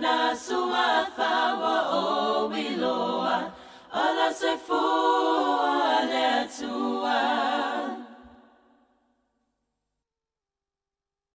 na suafa wa o wiloa Ola se fua